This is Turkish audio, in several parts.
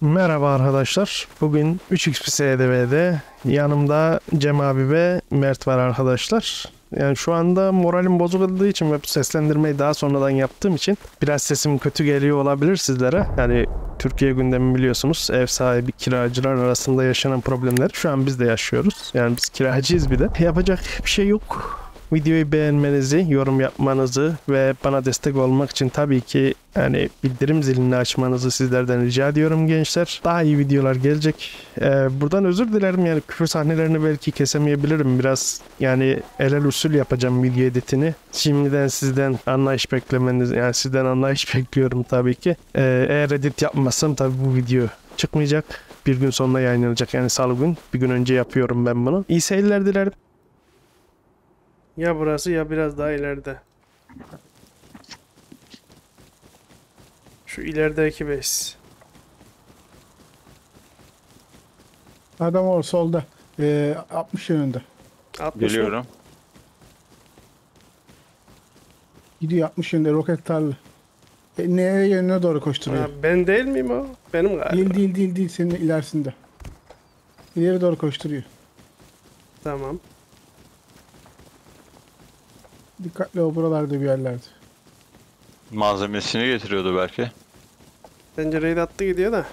Merhaba arkadaşlar. Bugün 3xPSDV'de yanımda Cem abi ve Mert var arkadaşlar. Yani şu anda moralim bozuk olduğu için ve seslendirmeyi daha sonradan yaptığım için biraz sesim kötü geliyor olabilir sizlere. Yani Türkiye gündemi biliyorsunuz ev sahibi kiracılar arasında yaşanan problemler şu an biz de yaşıyoruz. Yani biz kiracıyız bir de. Yapacak bir şey yok. Videoyu beğenmenizi, yorum yapmanızı ve bana destek olmak için tabii ki yani bildirim zilini açmanızı sizlerden rica ediyorum gençler. Daha iyi videolar gelecek. Ee, buradan özür dilerim yani küfür sahnelerini belki kesemeyebilirim. Biraz yani el usul yapacağım video editini. Şimdiden sizden anlayış beklemeniz yani sizden anlayış bekliyorum tabii ki. Ee, eğer edit yapmazsam tabii bu video çıkmayacak. Bir gün sonra yayınlanacak yani salı gün. Bir gün önce yapıyorum ben bunu. İyi seyirler dilerim. Ya burası ya biraz daha ileride. Şu ilerideki base. Adam o solda. Ee, 60 yönünde. 60 mı? Geliyorum. Gidiyor 60 yönünde roket tarlı. E, neye yönüne doğru koşturuyor? Ha, ben değil miyim o? Benim galiba. Değil değil değil değil senin ilerisinde. İleri doğru koşturuyor. Tamam. Dikkatli ol buralarda bir yerlerde. Malzemesini getiriyordu belki. Bence raid attı gidiyor da.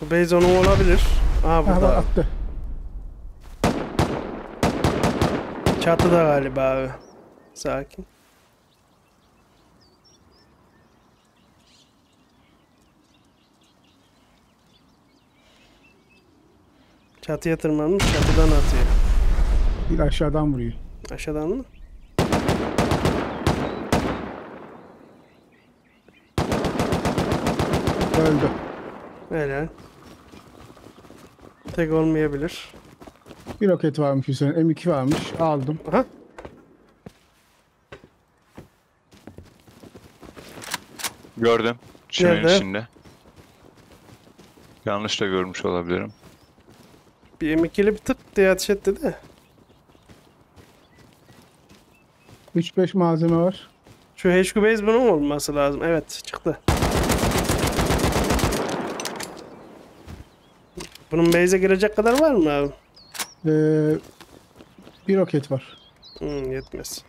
Bu base onun olabilir. Aa burada. attı. Çatıda galiba abi. Sakin. Çatıya tırmanmış çatıdan atıyor. Bir aşağıdan vuruyor. Aşağıdan mı? Öldü. Helal. Tek olmayabilir. Bir roket varmış Hüseyin. M2 varmış. Aldım. Aha. Gördüm. Çimenin Nerede? içinde. Yanlış da görmüş olabilirim. Bir M2'li bir tık diye ateş etti de. 3-5 malzeme var. Şu HQ base bunun olması lazım. Evet çıktı. Bunun base'e girecek kadar var mı abi? Ee, bir roket var. Hmm, yetmez.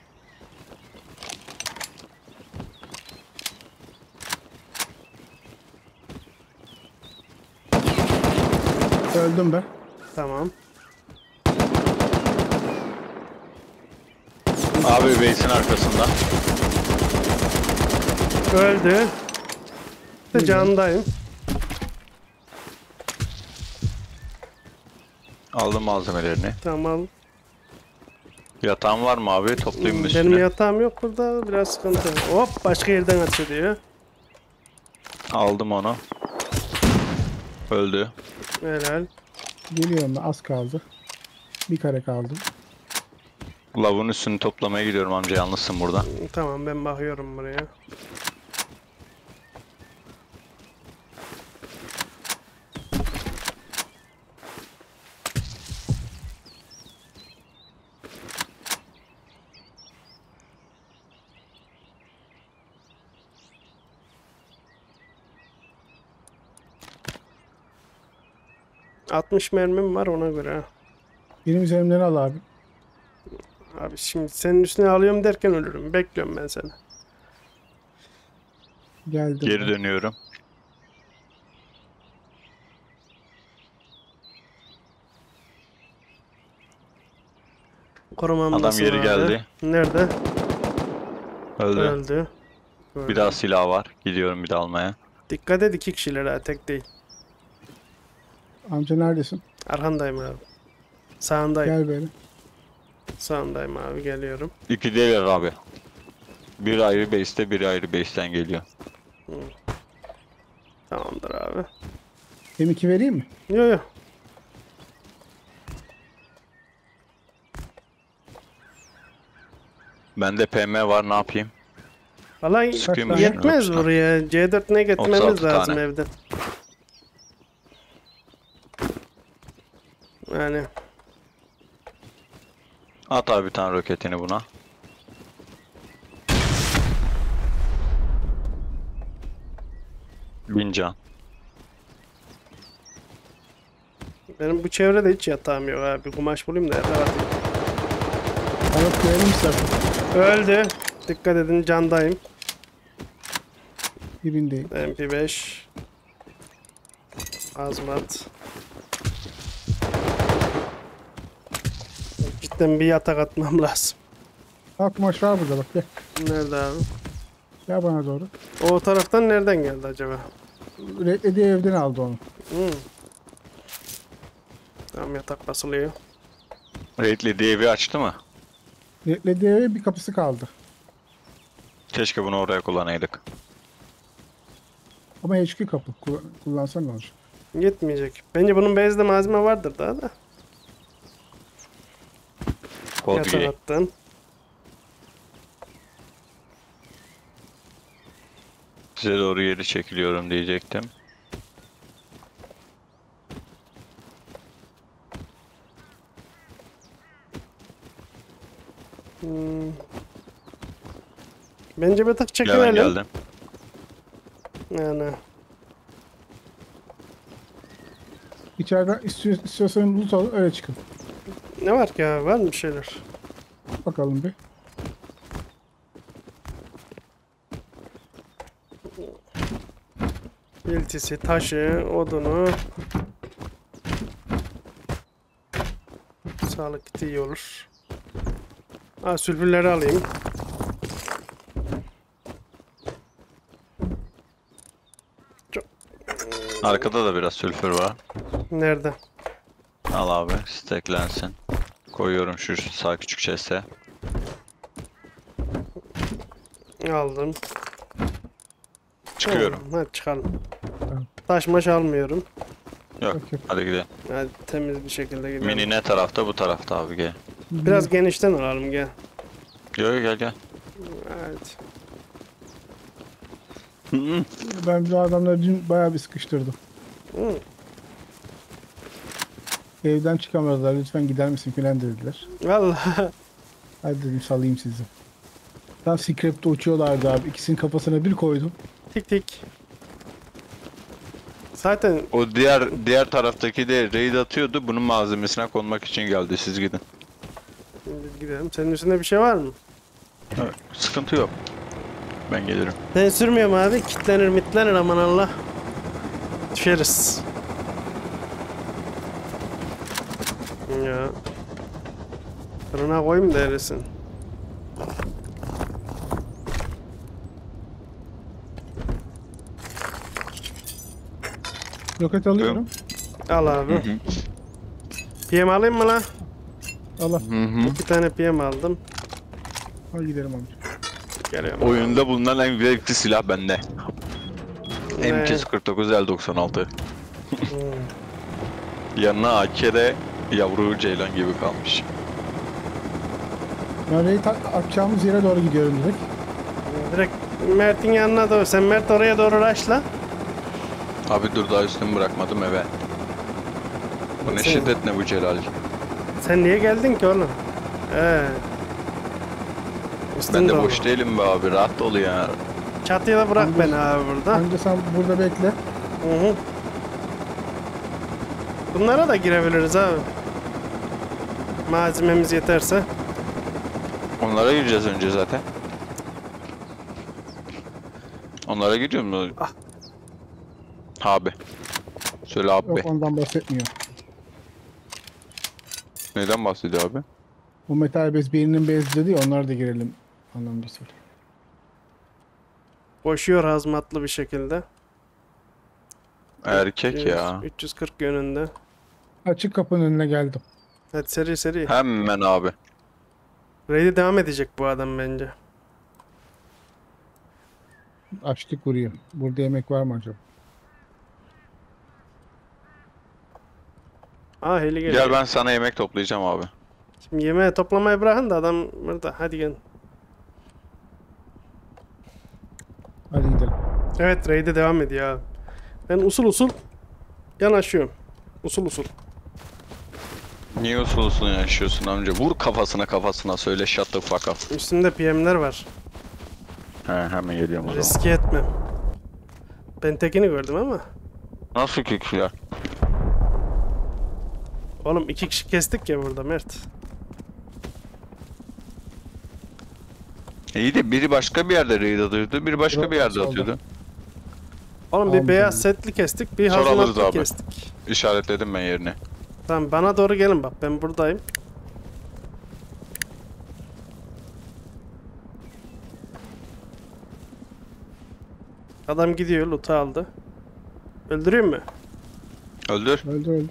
Öldüm ben. Tamam. Abi base'in arkasında. Öldü. De candayım. Aldım malzemelerini. Tamam. Yatağın var mı abi? Toplayayım mı Benim üstüne? yatağım yok burada. Biraz sıkıntı. Hop başka yerden atıyor diyor. Aldım onu. Öldü. Helal. Geliyorum ben. Az kaldı. Bir kare kaldı. Lavun üstünü toplamaya gidiyorum amca yalnızsın burada. Tamam ben bakıyorum buraya. ...60 mermim var ona göre. Benim üzerimden al abi. Abi şimdi senin üstüne alıyorum derken ölürüm. Bekliyorum ben seni. Geldim. Geri dönüyorum. Korumam Adam nasıl geri abi? geldi. Nerede? Öldü. Öldü. Bir daha silah var. Gidiyorum bir daha almaya. Dikkat et iki kişiler ha tek değil. Amca neredesin? Arkandayım abi. Sağındayım. Gel böyle. Sağındayım abi geliyorum. İki değiller abi. Bir ayrı base'te bir ayrı base'ten geliyor. Tamamdır abi. M2 vereyim mi? Yo yo. Bende PM var ne yapayım? Mı yetmez buraya. C4 ne getirmemiz 36 lazım tane. evden. Yani At abi bir tane roketini buna. Bin can. Benim bu çevrede hiç yatağım yok abi. Kumaş bulayım da yatak atayım. Kanıtlayalım sen. Öldü. Dikkat edin candayım. Birindeyim. MP5. Azmat. Cidden bir yatak atmam lazım. Kumaş var burada bak gel. Nerede abi? Gel bana doğru. O taraftan nereden geldi acaba? Reklediği evden aldı onu. Hmm. Tamam yatak basılıyor. Raid'li diye evi açtı mı? Reklediği eve bir kapısı kaldı. Keşke bunu oraya kullanaydık. Ama HQ kapı. Kullan- Kullansan ne olacak? Yetmeyecek. Bence bunun bezde malzeme vardır daha da. Giy. attın. Size doğru geri çekiliyorum diyecektim. Hmm. Bence bir tak çekiverelim. geldim. Yani. İçeriden istiyor, istiyorsan loot alın öyle çıkın. Ne var ki abi? Var mı bir şeyler? Bakalım bir. Biltisi, taşı, odunu. Sağlık kiti iyi olur. Ha sülfürleri alayım. Arkada da biraz sülfür var. Nerede? Al abi stacklensin. Koyuyorum şu sağ küçük chest'e. Aldım. Çıkıyorum. Tamam, hadi çıkalım. Tamam. Taş maş almıyorum. Yok. Yok, yok. Hadi gidelim. Hadi temiz bir şekilde gidelim. Mini ne tarafta? Bu tarafta abi gel. Biraz genişten alalım gel. Yok gel gel. Evet. Ben bu adamları dün bayağı bir sıkıştırdım. Hı. Evden çıkamadılar. Lütfen gider misin filan dediler. Vallahi Hadi dedim salayım sizi. Tam Secret'te uçuyorlardı abi. İkisinin kafasına bir koydum. tik tik. Zaten O diğer diğer taraftaki de raid atıyordu. Bunun malzemesine konmak için geldi. Siz gidin. biz gidelim. Senin üstünde bir şey var mı? Evet, sıkıntı yok. Ben gelirim. Ben sürmüyorum abi. Kitlenir mitlenir aman Allah. Düşeriz. Ya. Fırına koyayım da erisin. Roket alıyorum. Al abi. PM alayım mı. Hı hı. İki tane PM aldım. Hadi gidelim amca. Geliyorum. Oyunda bulunan en zevkli silah bende. Ne? M249 L96. Hmm. Yanına AK'de yavru ceylan gibi kalmış. Raid at- atacağımız yere doğru gidiyorum direkt. Direkt Mert'in yanına doğru. Sen Mert oraya doğru raşla. Abi dur daha üstümü bırakmadım eve. Bu ne Sen- şiddet ne bu Celal? Sen niye geldin ki oğlum? Ee. Üstün Ben de dolu. boş değilim be abi rahat ol ya. Çatıya da bırak beni abi burada. Önce sen burada bekle. Hı hı. Bunlara da girebiliriz abi. Malzememiz yeterse. Onlara gireceğiz önce zaten. Onlara gidiyor mu? Ah. Abi. Söyle abi. Yok ondan bahsetmiyor. Neden bahsediyor abi? Bu metal bez birinin bez dedi ya onlara da girelim anlamda söylüyor. Koşuyor hazmatlı bir şekilde. Erkek ya. 340 yönünde. Açık kapının önüne geldim. Hadi seri seri. Hemen abi. Raid'e devam edecek bu adam bence. Açlık vuruyor. Burada yemek var mı acaba? Aa heli geliyor. Gel ben sana yemek toplayacağım abi. Şimdi yemeği toplamayı bırakın da adam burada. Hadi gel. Hadi gidelim. Evet raid'e devam ediyor abi. Ben usul usul yanaşıyorum. Usul usul. Niye usul usul yaşıyorsun amca? Vur kafasına kafasına söyle shut the fuck up. Üstünde PM'ler var. He hemen geliyorum o zaman. Riske etmem. Ben tekini gördüm ama. Nasıl köküler? Oğlum iki kişi kestik ya burada Mert. İyi de biri başka bir yerde raid atıyordu, biri başka Yok, bir yerde solda. atıyordu. Oğlum bir beyaz setli kestik, bir Sonra alırız hazırlatlı abi. kestik. İşaretledim ben yerini. Tamam bana doğru gelin bak ben buradayım. Adam gidiyor loot'u aldı. Öldüreyim mi? Öldür. Öldü öldü.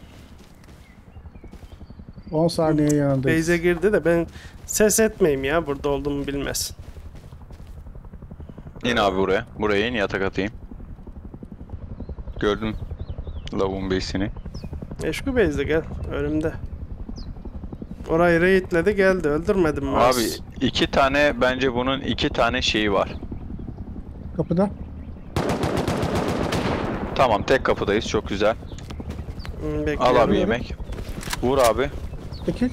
10 saniye yanındayız. Beyze girdi de ben ses etmeyeyim ya burada olduğumu bilmez. İn abi buraya. Buraya in yatak atayım. Gördüm. Lavun base'ini. Eşku Beyze gel önümde. Orayı raidledi geldi öldürmedim mi? Abi iki tane bence bunun iki tane şeyi var. Kapıda. Tamam tek kapıdayız çok güzel. Hmm, Al abi yemek. Vur abi. Çekil.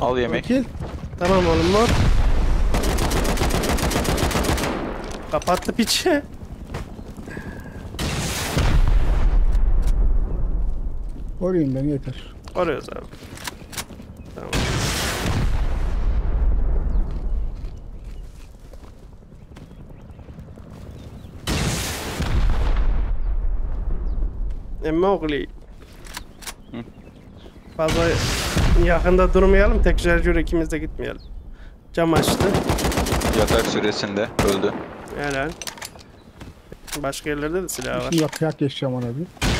Al yemek. Çekil. Tamam oğlum mor. Kapattı piçi. Koruyun beni yeter. Arıyoruz abi. Tamam. Oğlu. Hı. Fazla yakında durmayalım. Tek şarjör ikimiz de gitmeyelim. Cam açtı. Yatak süresinde öldü. Helal. Başka yerlerde de silah var. Şimdi bak kıyak geçeceğim ona bir.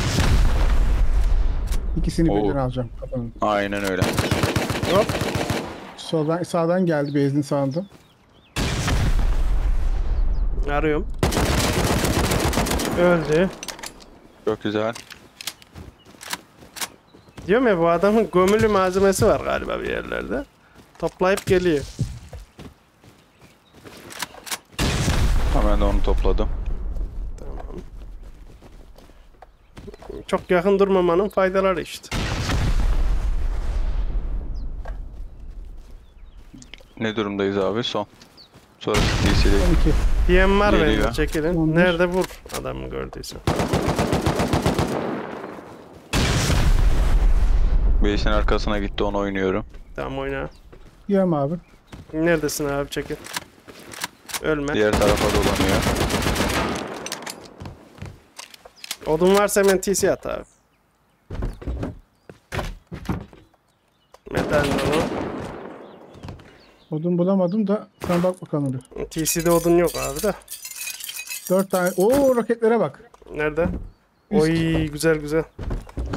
İkisini Oo. birden alacağım kafanın. Aynen öyle. Hop. Soldan, sağdan geldi benzin sağında. Arıyorum. Öldü. Çok güzel. Diyorum ya bu adamın gömülü malzemesi var galiba bir yerlerde. Toplayıp geliyor. Hemen de onu topladım. Tamam. Çok yakın durmamanın faydaları işte. Ne durumdayız abi? Son. Sonra DC'de 12. PM var Geliyor. benim çekilin. Tamamdır. Nerede vur adamı gördüysen. base'in arkasına gitti onu oynuyorum. Tamam oyna. Yiyorum abi. Neredesin abi çekil. Ölme. Diğer tarafa dolanıyor. Odun varsa hemen TC at abi. Metal dolu. Odun bulamadım da sen bak bakalım bir. TC'de odun yok abi de. 4 tane. Oo roketlere bak. Nerede? Üst. Oy güzel güzel.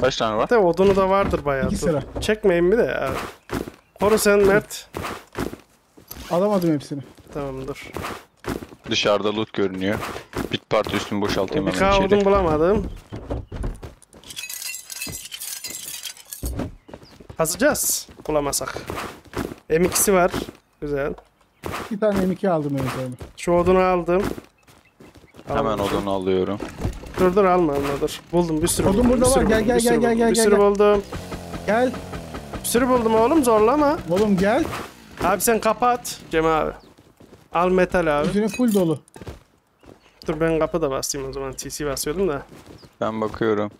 Kaç tane var? De odunu da vardır bayağı. İki sıra. Çekmeyin bir de ya. Koru sen Mert. Alamadım hepsini. Tamam dur. Dışarıda loot görünüyor. Bit part üstünü boşaltayım Bir hemen içeri. odun bulamadım. Kazacağız. Bulamasak. M2'si var. Güzel. Bir tane M2 aldım en üzerine. Şu odunu aldım. Hemen Aldım. odunu alıyorum. Dur dur alma alma dur. Buldum bir sürü Odun buldum. burada bir var. Gel, gel, bir gel, gel, gel, Bir sürü gel. buldum. Gel. Bir sürü buldum oğlum zorlama. Oğlum gel. Abi sen kapat Cem abi. Al metal abi. Üzerine full dolu. Dur ben kapı da basayım o zaman. TC basıyordum da. Ben bakıyorum.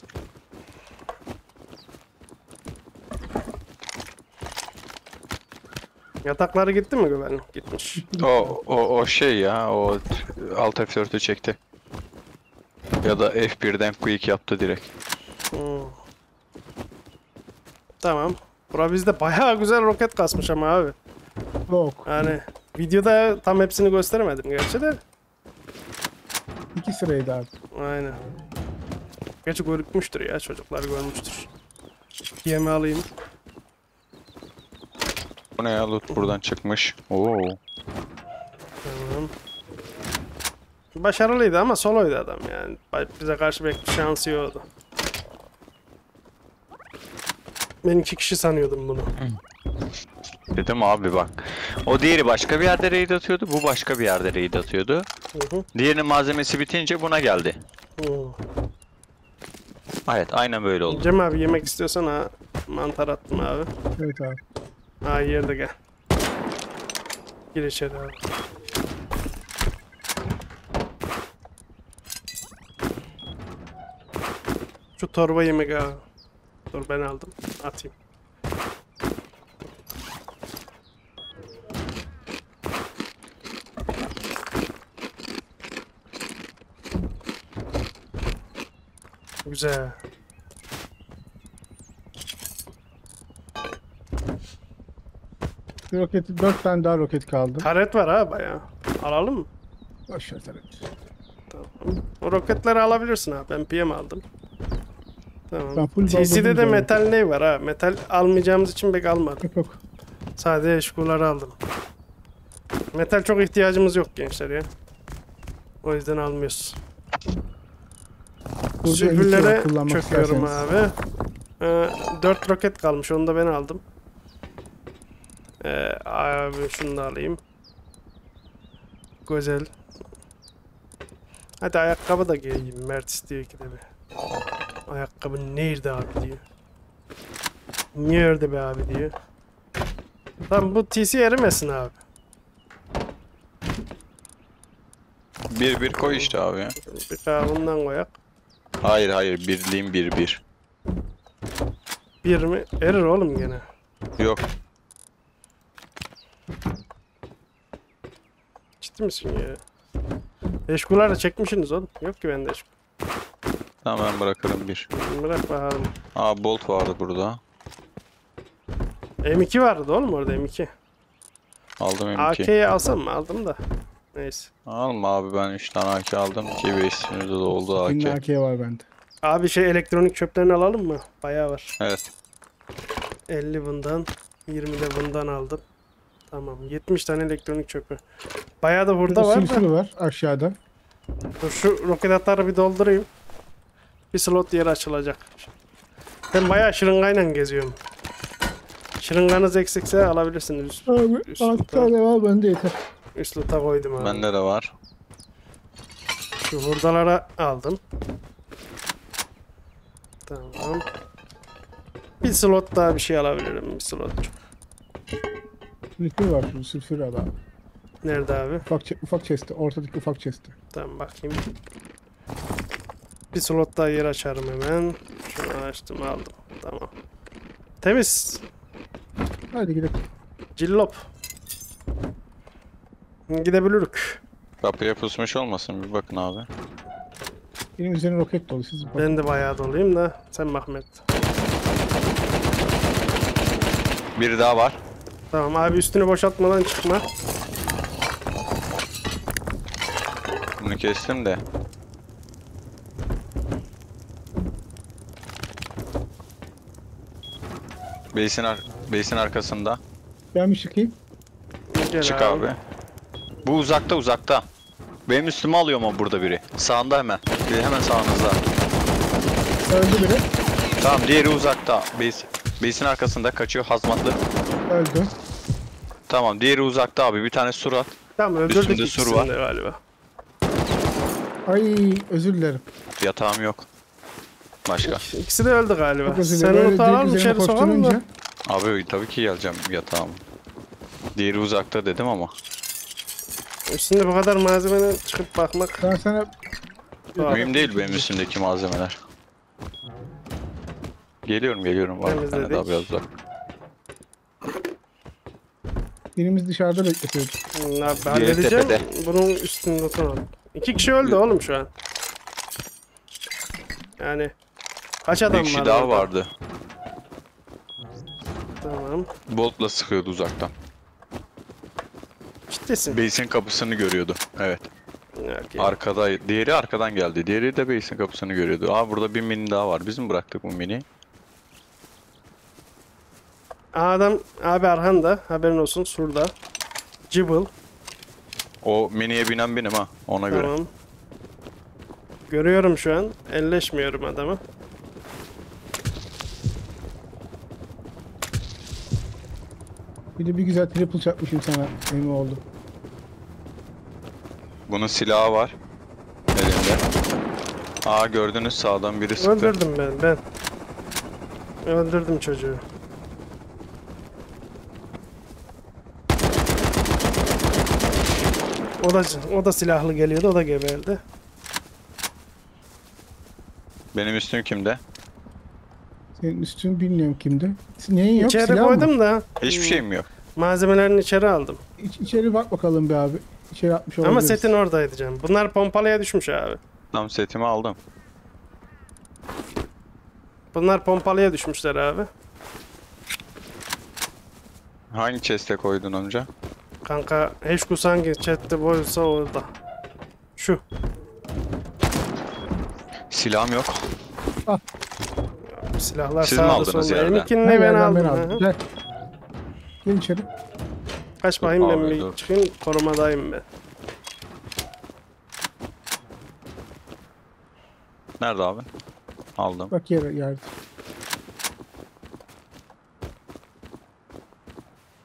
Yatakları gitti mi güvenlik? Gitmiş. O, o, o şey ya o alt F4'ü çekti. Ya da F1'den quick yaptı direkt. Hmm. Tamam. Bura bizde bayağı güzel roket kasmış ama abi. Yok. Yani videoda tam hepsini gösteremedim gerçi de. Sıraydı abi. Aynen. Gerçi görükmüştür ya çocuklar görmüştür. Yeme alayım. Bu ne ya loot buradan çıkmış. Oo. Tamam. Başarılıydı ama soloydu adam yani. Bize karşı pek bir şansı yoktu. Ben iki kişi sanıyordum bunu. Dedim abi bak. O diğeri başka bir yerde raid atıyordu. Bu başka bir yerde raid atıyordu. Hı hı. Diğerinin malzemesi bitince buna geldi. Hı. Evet aynen böyle oldu. Cem abi yemek istiyorsan ha mantar attım abi. Evet abi. Ha yerde gel. Gir içeri abi. Şu torba yemek abi. Dur ben aldım. Atayım. Güzel. Bir roketi, dört tane daha roket kaldı. Taret var ha bayağı. Alalım mı? Boş ver tabii. Tamam. O roketleri alabilirsin ha. Ben PM aldım. Tamam. TC'de de metal ne var ha? Metal almayacağımız için pek almadım. Yok yok. Sadece eşkuları aldım. Metal çok ihtiyacımız yok gençler ya. O yüzden almıyoruz. Burada kullanmak çöküyorum abi. Ee, 4 roket kalmış. Onu da ben aldım. Ee, abi şunu da alayım. Güzel. Hadi ayakkabı da giyeyim. Mert istiyor ki de bir. Ayakkabı nerede abi diyor. Nerede be abi diyor. Tamam bu TC erimesin abi. Bir bir koy işte abi ya. Bir kahvından koyak. Hayır hayır birliğin bir bir. Bir mi? Erir oğlum gene. Yok Ciddi misin ya? Eşkular da çekmişsiniz oğlum. Yok ki bende eşkul. tamam ben bırakırım bir. Bırak bakalım. Aa bolt vardı burada. M2 vardı oğlum orada M2. Aldım M2. AK'yi alsam mı? Aldım da. Neyse. Alma abi ben 3 tane AK aldım. 2 base'imizde de oldu AK. AK var bende. Abi şey elektronik çöplerini alalım mı? Bayağı var. Evet. 50 bundan. 20 de bundan aldım. Tamam. 70 tane elektronik çöpü. Bayağı da burada Burada var da. var aşağıda. Dur şu roket atarı bir doldurayım. Bir slot yeri açılacak. Ben bayağı şırıngayla geziyorum. Şırınganız eksikse alabilirsiniz. Abi Üst 6 tutar. tane var bende yeter. Üst loot'a koydum abi. Bende de var. Şu hurdalara aldım. Tamam. Bir slot daha bir şey alabilirim. Bir slot. Sülfür var şurada sülfür al abi. Nerede abi? Ufak, ufak chest'te ortadaki ufak chest'te. Tamam bakayım. Bir slot daha yer açarım hemen. Şunu açtım aldım. Tamam. Temiz. Hadi gidelim. Cillop. Gidebilirük. Kapıya pusmuş olmasın bir bakın abi. Benim üzerine roket dolu. Siz bakın. Ben de bayağı doluyum da. Sen Mahmet. Bir daha var. Tamam abi üstünü boşaltmadan çıkma. Bunu kestim de. Base'in ar base'in arkasında. Ben bir çıkayım. Gel Çık abi. Bu uzakta uzakta. Benim üstüme alıyor mu burada biri? Sağında hemen. Biri hemen sağınızda. Öldü biri. Tamam diğeri uzakta. Base, base'in arkasında kaçıyor hazmatlı. Öldü. Tamam diğeri uzakta abi. Bir tane sur at. Tamam öldürdük Üstünde sur var. galiba. Ay özür dilerim. Yatağım yok. Başka. İkisi de öldü galiba. Çok özür Sen dilerim. onu Böyle alalım direkt üzerine içeri sokalım da. koşturunca Abi tabii ki geleceğim yatağım. Diğeri uzakta dedim ama. Üstünde bu kadar malzemenin çıkıp bakmak. Ben sana. Mühim değil benim üstümdeki malzemeler. Geliyorum geliyorum. Var bir tane Temizledik. daha biraz uzak. birimiz dışarıda bekletiyordu. Bunlar halledeceğim. tepede. Bunun üstünde oturalım. İki kişi öldü oğlum şu an. Yani kaç adam Bir kişi var daha orada? vardı. Tamam. Boltla sıkıyordu uzaktan. Ciddisin. Base'in kapısını görüyordu. Evet. Okey. Arkada, diğeri arkadan geldi. Diğeri de base'in kapısını görüyordu. Aa burada bir mini daha var. Biz mi bıraktık bu mini? Adam abi Arhan'da haberin olsun surda. Cibble. O miniye binen benim ha. Ona göre. Tamam. Görüyorum şu an. Elleşmiyorum adamı. Bir de bir güzel triple çakmışım sana. Emin oldu. Bunun silahı var. Elinde. Aa gördünüz sağdan biri sıktı. Öldürdüm ben ben. Öldürdüm çocuğu. O da o da silahlı geliyordu, o da geberdi. Benim üstüm kimde? Senin üstün bilmiyorum kimdi. Neyin yok? içeri Silah mı? koydum da Hiçbir şeyim yok. malzemelerini içeri aldım. İç, içeri bak bakalım bir abi. Atmış Ama olabiliriz. setin oradaydı canım. Bunlar pompalıya düşmüş abi. Tam setimi aldım. Bunlar pompalıya düşmüşler abi. Hangi chest'e koydun amca? Kanka Heşkus hangi chatte boysa orada. Şu. Silahım yok. Silahlar Siz mi sağda aldınız solda. yerden? M2'ni Ne ben yerden aldım. ben aldım. Gel. Gel içeri. Kaç bakayım ben Abi, bir dur. çıkayım korumadayım ben. Nerede abi? Aldım. Bak yere yerde.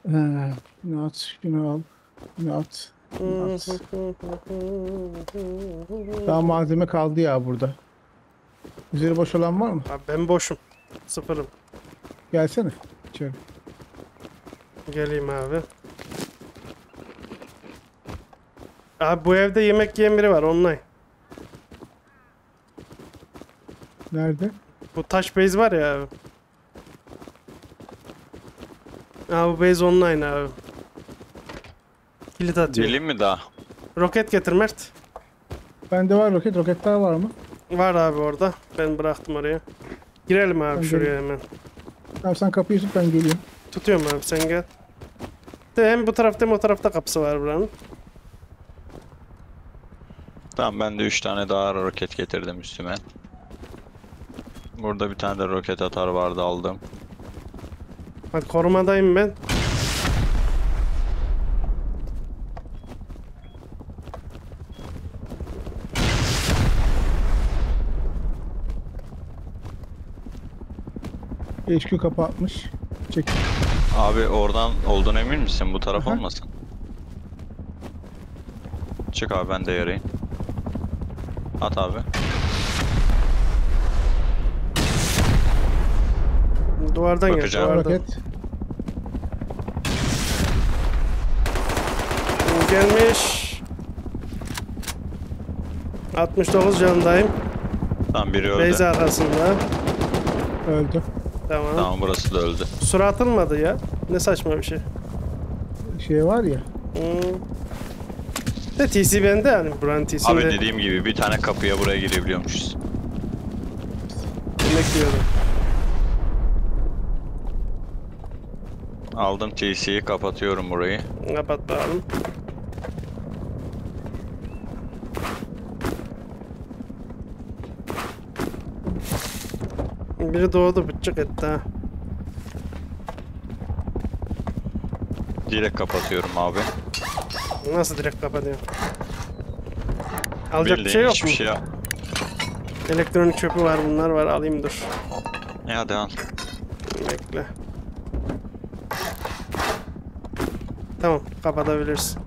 Ee, şunu at, şunu al. Şunu at. At. Daha malzeme kaldı ya burada. Üzeri boş olan var mı? Abi ben boşum. Sıfırım. Gelsene. İçeri. Geleyim abi. Abi bu evde yemek yiyen biri var online. Nerede? Bu taş base var ya abi. Abi bu base online abi. Kilit atıyor. Geleyim mi daha? Roket getir Mert. Bende var roket. Roketler var mı? Var abi orada. Ben bıraktım oraya. Girelim abi Ben şuraya geleyim. hemen. Tamam sen kapıyı tut ben geleyim. Tutuyorum abi sen gel. De hem bu tarafta hem o tarafta kapısı var buranın. Tamam ben de 3 tane daha roket getirdim üstüme. Burada bir tane de roket atar vardı aldım. Bak korumadayım ben. HQ kapatmış. Çek. Abi oradan olduğuna emin misin? Bu taraf Aha. olmasın? Çık abi ben de yarayım. At abi. Duvardan gel Bakacağım. duvardan. Roket. Gelmiş. 69 canındayım. Tamam biri öldü. Beyza arkasında. Öldü. Tamam. Tamam burası da öldü. Sura atılmadı ya. Ne saçma bir şey. Şey var ya. Hmm. De TC bende yani buranın Abi TC'inde dediğim gibi bir tane kapıya buraya girebiliyormuşuz. yemek yiyordum. Aldım TC'yi kapatıyorum burayı. Kapat bakalım. Biri doğdu bıçak etti ha. Direkt kapatıyorum abi. Nasıl direkt kapatıyor? Alacak bir Bildiğin şey yok hiçbir mu? şey. Elektronik çöpü var bunlar var alayım dur. Ya al. Bekle. Tamam kapatabilirsin.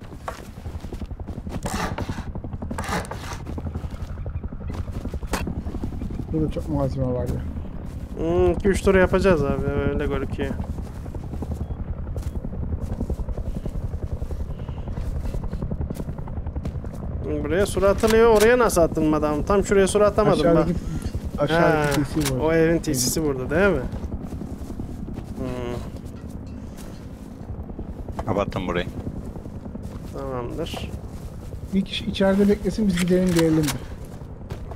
Burada çok malzeme var ya. Hmm, 2-3 tur yapacağız abi öyle gözüküyor. Hmm, Buraya sur atılıyor. Oraya nasıl atılmadı ama? Tam şuraya sur atamadım bak. Aşağıdaki, aşağıdaki Ha, TC var. o evin TC'si burada değil mi? Hmm, Kapattım burayı. tamamdır. Bir kişi içeride beklesin biz gidelim gelelim.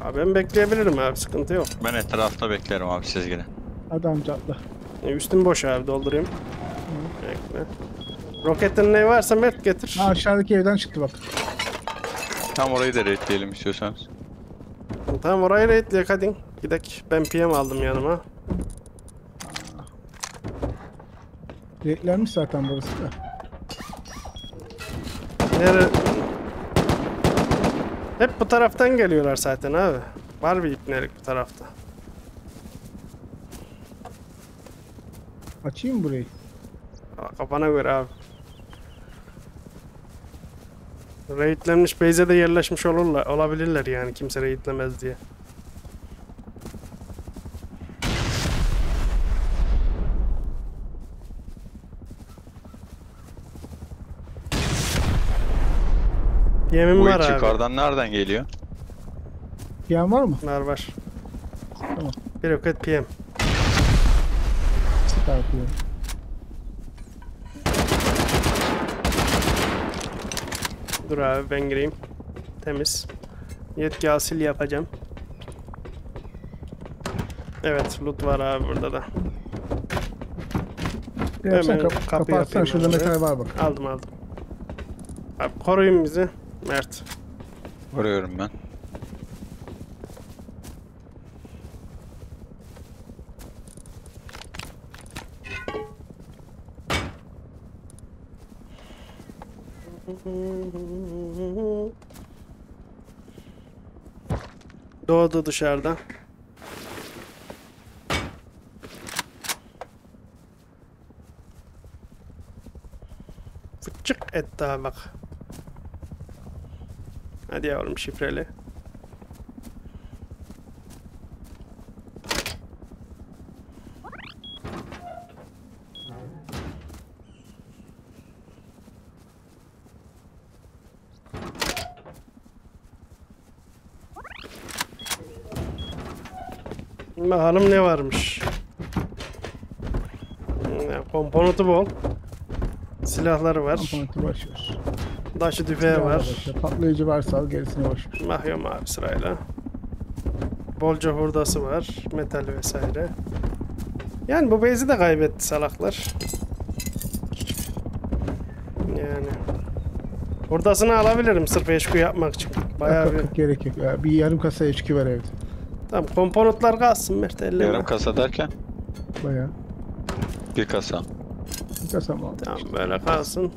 Abi ben bekleyebilirim abi sıkıntı yok. Ben etrafta beklerim abi siz girin. Hadi amca atla. E, Üstüm boş abi doldurayım. Bekle. Roketin ne varsa Mert getir. Ha, aşağıdaki evden çıktı bak. Tam orayı da raidleyelim istiyorsanız. Tamam orayı raidleyek hadi. Gidek. Ben PM aldım yanıma. Reklenmiş zaten burası da. Nere... Hep bu taraftan geliyorlar zaten abi. Var bir ipnelik bu tarafta. Açayım burayı? Kafana göre abi. Raidlenmiş base'e de yerleşmiş olurlar, olabilirler yani kimse raidlemez diye. Yemin Bu var abi. yukarıdan nereden geliyor? Yan var mı? Var var. Tamam. Bir roket PM. Süper yapıyorum. Dur abi ben gireyim. Temiz. Yetki asil yapacağım. Evet loot var abi burada da. Ya sen Hemen kap kapı kapı atsana yapayım şurada abi. metal var bak. Aldım aldım. Abi koruyun bizi. Mert. Vuruyorum ben. Doğdu dışarıda. Fıçık etti abi bak. Hadi yavrum şifreli. Bakalım ne varmış. Komponatı bol. Silahları var. Boş ver. Daşı tüfeği var. ver. Patlayıcı varsa al gerisini boş ver. Bakıyorum abi sırayla. Bolca hurdası var. Metal vesaire. Yani bu base'i de kaybetti salaklar. Yani. Hurdasını alabilirim sırf HQ yapmak için. Bayağı Yok, bir... gerek yok. Ya, bir yarım kasa içki var evde. Tamam komponentler kalsın Mert elleme. Yarım kasa derken Bayağı. bir kasa. Bir kasa mı oldu? Tamam böyle kalsın.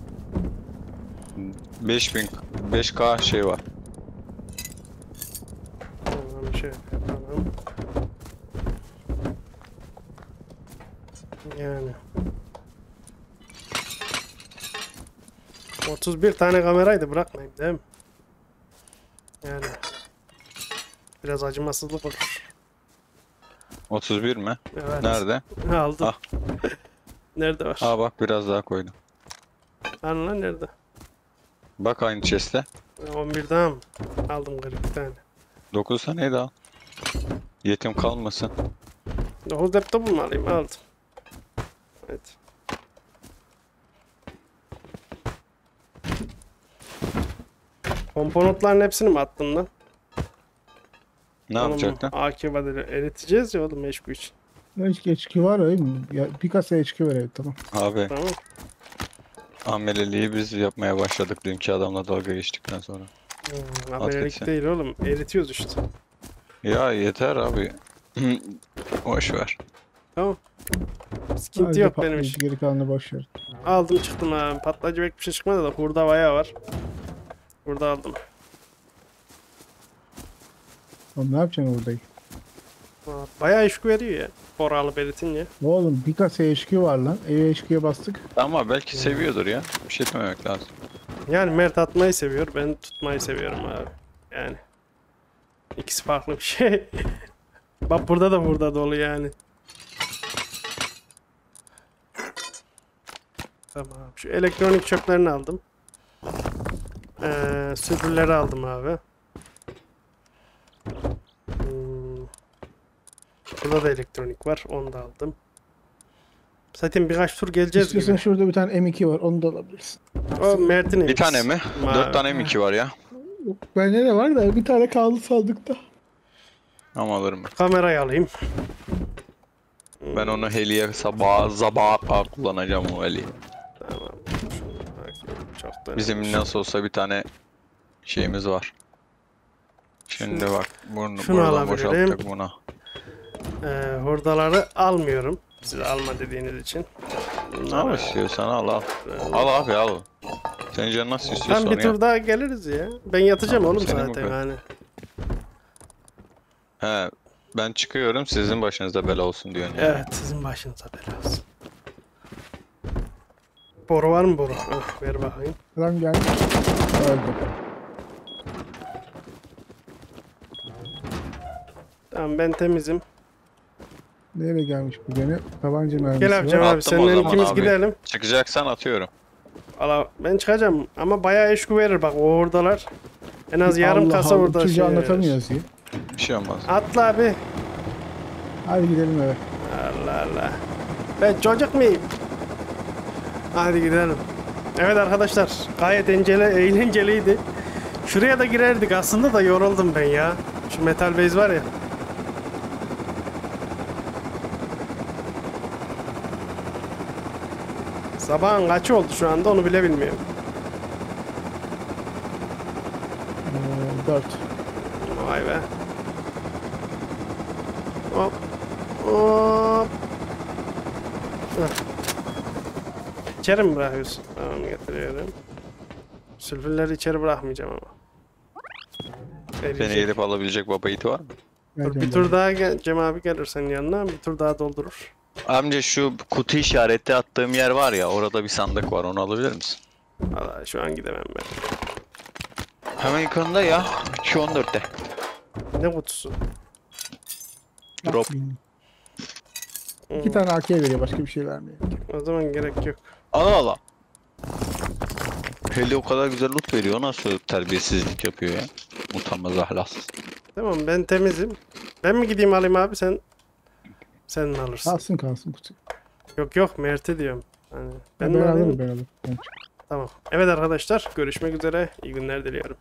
5000 5K şey var. Tamam şöyle yapalım. Yani. 31 tane kameraydı bırakmayayım değil mi? Yani. Biraz acımasızlık olur. 31 mi? Evet. Nerede? Aldım. Ah. Nerede var? Aa bak biraz daha koydum. Lan nerede? Bak aynı chest'e. 11 daha mı? Aldım 42 tane. 9 tane daha. Yetim kalmasın. 9 laptop mu alayım? Aldım. Evet. Komponentlerin hepsini mi attın lan? Ne Oğlum, yapacaktın? AK vadeli eriteceğiz ya oğlum meşgul için. İçki var öyle mi? Ya, bir kasa içki var evde tamam. Abi Tamam. ameleliği biz yapmaya başladık dünkü adamla dalga geçtikten sonra. Hmm, gitsin. değil oğlum. Eritiyoruz işte. Ya yeter abi. Boş ver. Tamam. Sıkıntı yok benim için. Geri kalanını boş ver. Aldım çıktım ha. Patlayıcı pek bir şey çıkmadı da hurda bayağı var. Burada aldım. Oğlum ne yapacaksın orada? Aa, Bayağı iş veriyor ya. Boralı belitince. Oğlum bir kasa içki var lan. Eve içkiye bastık. Ama belki seviyordur ya. Bir şey dememek lazım. Yani Mert atmayı seviyor. Ben tutmayı seviyorum abi. Yani. İkisi farklı bir şey. Bak burada da burada dolu yani. Tamam. Şu elektronik çöplerini aldım. Ee, süpürleri aldım abi. Burada da elektronik var. Onu da aldım. Zaten birkaç tur geleceğiz İstiyorsan gibi. şurada bir tane M2 var. Onu da alabilirsin. O Mert'in Bir tane mi? Ma- Dört tane M2 var ya. Yok bende de var da bir tane kaldı sandıkta. Ama alırım. Kamerayı alayım. Ben onu heliye sabah kadar kullanacağım o heliyi. Tamam. Çok da Bizim nasıl olsa bir tane şeyimiz var. Şimdi bak bunu şunu buradan alabilirim. boşalttık buna. Ee, hurdaları almıyorum. Siz alma dediğiniz için. Al Bunları- istiyorsan al al. Al abi al. Senin canın nasıl istiyorsa Tam bir tur daha geliriz ya. Ben yatacağım Tamam, oğlum zaten yani. He, ben çıkıyorum sizin başınıza bela olsun diyorsun yani. Evet sizin başınıza bela olsun. Boru var mı boru? Ah, ver bakayım. Adam geldi. Öldü. Tamam ben temizim. Nereye gelmiş bu gene? Tabanca mermisi Gel abi var. Cem abi Attım o seninle zaman ikimiz abi. gidelim. Çıkacaksan atıyorum. Valla ben çıkacağım ama bayağı eşku verir bak o hurdalar. En az yarım Allah kasa Allah, Çocuğu şey verir. anlatamıyoruz ya. Bir şey olmaz. Atla abi. Hadi gidelim eve. Allah Allah. Ben çocuk muyum? Hadi gidelim. Evet arkadaşlar gayet encele, eğlenceliydi. Şuraya da girerdik aslında da yoruldum ben ya. Şu metal base var ya. Sabahın kaçı oldu şu anda onu bile bilmiyorum. Ee, 4. Vay be. Hop. Hop. İçeri mi bırakıyorsun? Tamam getiriyorum. Sülfürleri içeri bırakmayacağım ama. Seni Eriyecek. gelip alabilecek baba iti var mı? Dur, bir tur daha gel, Cem abi gelir senin yanına bir tur daha doldurur. Amca şu kutu işareti attığım yer var ya orada bir sandık var onu alabilir misin? Valla şu an gidemem ben. Hemen yakınında ya. Şu 14'te. Ne kutusu? Drop. İki tane AK veriyor başka bir şey vermiyor. O zaman gerek yok. Al al al. Heli o kadar güzel loot veriyor. Nasıl terbiyesizlik yapıyor ya? Utanmaz ahlaksız. Tamam ben temizim. Ben mi gideyim alayım abi sen sen alırsın? Kalsın kalsın kutu. Yok yok Mert'e diyorum. Hani ben Ben, alırım ben alırım. Tamam. Evet arkadaşlar görüşmek üzere. İyi günler diliyorum.